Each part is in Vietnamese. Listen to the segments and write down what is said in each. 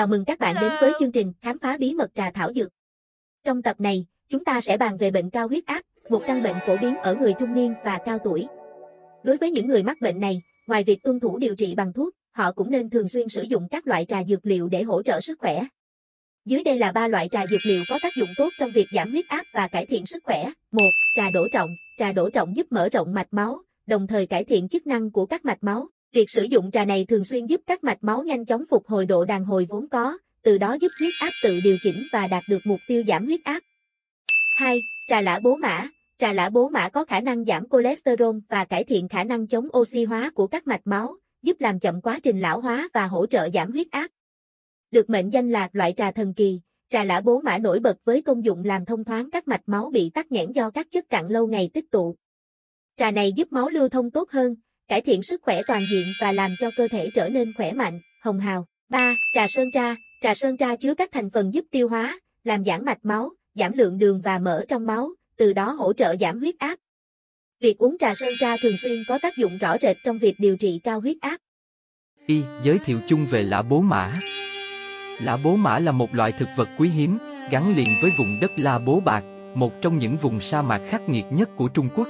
Chào mừng các bạn đến với chương trình Khám phá bí mật trà thảo dược. Trong tập này, chúng ta sẽ bàn về bệnh cao huyết áp, một căn bệnh phổ biến ở người trung niên và cao tuổi. Đối với những người mắc bệnh này, ngoài việc tuân thủ điều trị bằng thuốc, họ cũng nên thường xuyên sử dụng các loại trà dược liệu để hỗ trợ sức khỏe. Dưới đây là ba loại trà dược liệu có tác dụng tốt trong việc giảm huyết áp và cải thiện sức khỏe. 1. Trà đổ trọng. Trà đổ trọng giúp mở rộng mạch máu, đồng thời cải thiện chức năng của các mạch máu. Việc sử dụng trà này thường xuyên giúp các mạch máu nhanh chóng phục hồi độ đàn hồi vốn có, từ đó giúp huyết áp tự điều chỉnh và đạt được mục tiêu giảm huyết áp. 2. Trà lã bố mã. Trà lã bố mã có khả năng giảm cholesterol và cải thiện khả năng chống oxy hóa của các mạch máu, giúp làm chậm quá trình lão hóa và hỗ trợ giảm huyết áp. Được mệnh danh là loại trà thần kỳ, trà lã bố mã nổi bật với công dụng làm thông thoáng các mạch máu bị tắc nghẽn do các chất cặn lâu ngày tích tụ. Trà này giúp máu lưu thông tốt hơn, cải thiện sức khỏe toàn diện và làm cho cơ thể trở nên khỏe mạnh, hồng hào. 3. Trà sơn tra. Trà sơn tra chứa các thành phần giúp tiêu hóa, làm giãn mạch máu, giảm lượng đường và mỡ trong máu, từ đó hỗ trợ giảm huyết áp. Việc uống trà sơn tra thường xuyên có tác dụng rõ rệt trong việc điều trị cao huyết áp. Y giới thiệu chung về lã bố mã. Lã bố mã là một loại thực vật quý hiếm, gắn liền với vùng đất La Bố Bạc, một trong những vùng sa mạc khắc nghiệt nhất của Trung Quốc.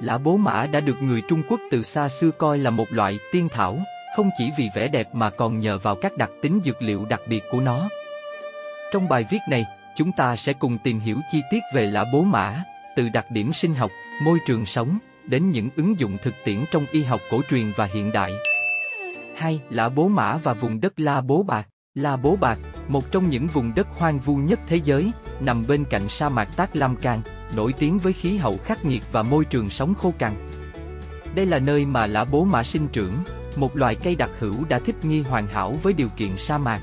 Lã bố mã đã được người Trung Quốc từ xa xưa coi là một loại tiên thảo, không chỉ vì vẻ đẹp mà còn nhờ vào các đặc tính dược liệu đặc biệt của nó. Trong bài viết này, chúng ta sẽ cùng tìm hiểu chi tiết về lã bố mã, từ đặc điểm sinh học, môi trường sống, đến những ứng dụng thực tiễn trong y học cổ truyền và hiện đại. 2. Lã bố mã và vùng đất La Bố Bạc La Bố Bạc, một trong những vùng đất hoang vu nhất thế giới, nằm bên cạnh sa mạc Tác Lam Can, nổi tiếng với khí hậu khắc nghiệt và môi trường sống khô cằn. Đây là nơi mà lã bố mã sinh trưởng, một loài cây đặc hữu đã thích nghi hoàn hảo với điều kiện sa mạc.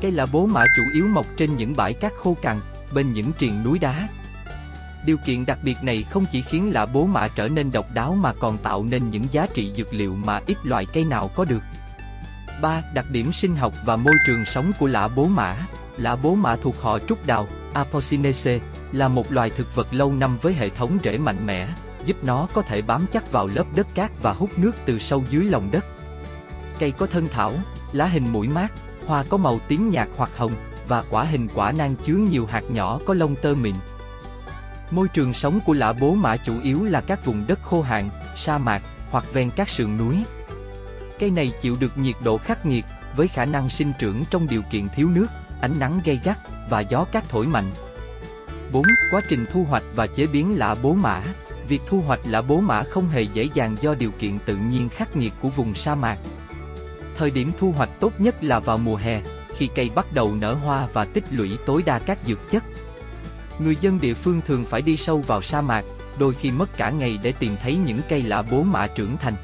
Cây lã bố mã chủ yếu mọc trên những bãi cát khô cằn, bên những triền núi đá. Điều kiện đặc biệt này không chỉ khiến lã bố mã trở nên độc đáo mà còn tạo nên những giá trị dược liệu mà ít loài cây nào có được. 3. Đặc điểm sinh học và môi trường sống của lã bố mã Lã bố mã thuộc họ trúc đào, Apocynaceae, là một loài thực vật lâu năm với hệ thống rễ mạnh mẽ, giúp nó có thể bám chắc vào lớp đất cát và hút nước từ sâu dưới lòng đất. Cây có thân thảo, lá hình mũi mát, hoa có màu tím nhạt hoặc hồng, và quả hình quả nang chứa nhiều hạt nhỏ có lông tơ mịn. Môi trường sống của lã bố mã chủ yếu là các vùng đất khô hạn, sa mạc, hoặc ven các sườn núi. Cây này chịu được nhiệt độ khắc nghiệt, với khả năng sinh trưởng trong điều kiện thiếu nước, ánh nắng gay gắt và gió cát thổi mạnh. 4. Quá trình thu hoạch và chế biến lạ bố mã Việc thu hoạch lạ bố mã không hề dễ dàng do điều kiện tự nhiên khắc nghiệt của vùng sa mạc. Thời điểm thu hoạch tốt nhất là vào mùa hè, khi cây bắt đầu nở hoa và tích lũy tối đa các dược chất. Người dân địa phương thường phải đi sâu vào sa mạc, đôi khi mất cả ngày để tìm thấy những cây lạ bố mã trưởng thành.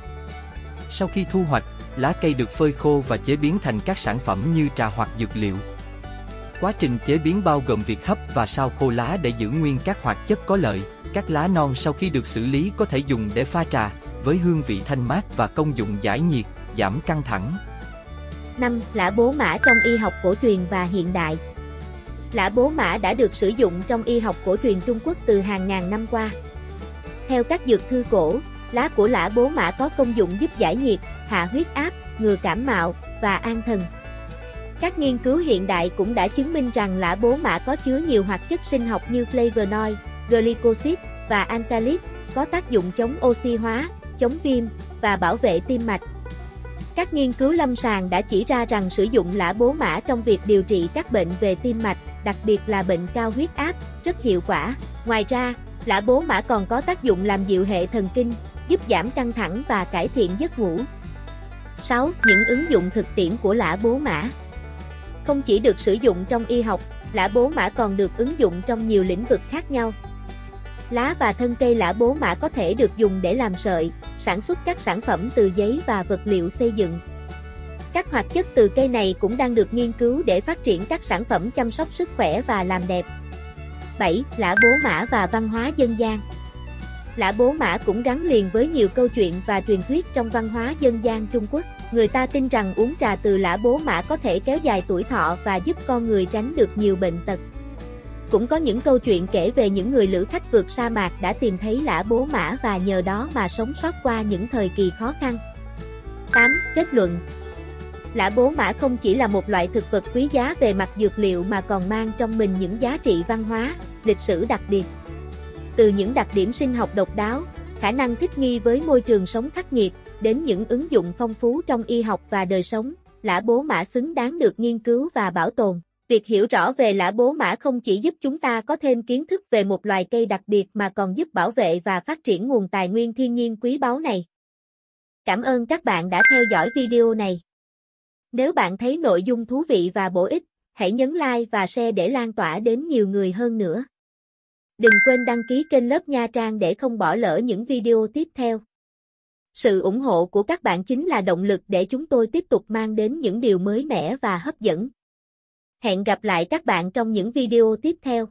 Sau khi thu hoạch, lá cây được phơi khô và chế biến thành các sản phẩm như trà hoặc dược liệu. Quá trình chế biến bao gồm việc hấp và sao khô lá để giữ nguyên các hoạt chất có lợi. Các lá non sau khi được xử lý có thể dùng để pha trà, với hương vị thanh mát và công dụng giải nhiệt, giảm căng thẳng. 5. Lã bố mã trong y học cổ truyền và hiện đại Lã bố mã đã được sử dụng trong y học cổ truyền Trung Quốc từ hàng ngàn năm qua. Theo các dược thư cổ, lá của lã bố mã có công dụng giúp giải nhiệt, hạ huyết áp, ngừa cảm mạo và an thần. Các nghiên cứu hiện đại cũng đã chứng minh rằng lã bố mã có chứa nhiều hoạt chất sinh học như flavonoid, glycosid và alkalit, có tác dụng chống oxy hóa, chống viêm và bảo vệ tim mạch. Các nghiên cứu lâm sàng đã chỉ ra rằng sử dụng lã bố mã trong việc điều trị các bệnh về tim mạch, đặc biệt là bệnh cao huyết áp, rất hiệu quả. Ngoài ra, lã bố mã còn có tác dụng làm dịu hệ thần kinh, giúp giảm căng thẳng và cải thiện giấc ngủ. 6. Những ứng dụng thực tiễn của lã bố mã Không chỉ được sử dụng trong y học, lã bố mã còn được ứng dụng trong nhiều lĩnh vực khác nhau. Lá và thân cây lã bố mã có thể được dùng để làm sợi, sản xuất các sản phẩm từ giấy và vật liệu xây dựng. Các hoạt chất từ cây này cũng đang được nghiên cứu để phát triển các sản phẩm chăm sóc sức khỏe và làm đẹp. 7. Lã bố mã và văn hóa dân gian Lã bố mã cũng gắn liền với nhiều câu chuyện và truyền thuyết trong văn hóa dân gian Trung Quốc. Người ta tin rằng uống trà từ lã bố mã có thể kéo dài tuổi thọ và giúp con người tránh được nhiều bệnh tật. Cũng có những câu chuyện kể về những người lữ khách vượt sa mạc đã tìm thấy lã bố mã và nhờ đó mà sống sót qua những thời kỳ khó khăn. 8. Kết luận Lã bố mã không chỉ là một loại thực vật quý giá về mặt dược liệu mà còn mang trong mình những giá trị văn hóa, lịch sử đặc biệt. Từ những đặc điểm sinh học độc đáo, khả năng thích nghi với môi trường sống khắc nghiệt, đến những ứng dụng phong phú trong y học và đời sống, lã bố mã xứng đáng được nghiên cứu và bảo tồn. Việc hiểu rõ về lã bố mã không chỉ giúp chúng ta có thêm kiến thức về một loài cây đặc biệt mà còn giúp bảo vệ và phát triển nguồn tài nguyên thiên nhiên quý báu này. Cảm ơn các bạn đã theo dõi video này. Nếu bạn thấy nội dung thú vị và bổ ích, hãy nhấn like và share để lan tỏa đến nhiều người hơn nữa. Đừng quên đăng ký kênh lớp Nha Trang để không bỏ lỡ những video tiếp theo. Sự ủng hộ của các bạn chính là động lực để chúng tôi tiếp tục mang đến những điều mới mẻ và hấp dẫn. Hẹn gặp lại các bạn trong những video tiếp theo.